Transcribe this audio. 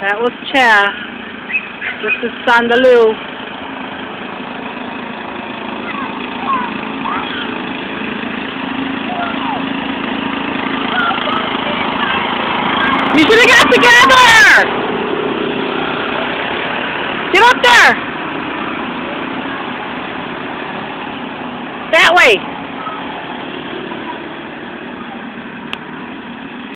That was Chair. This is Sandaloo. You should have got together! Get up there! That way.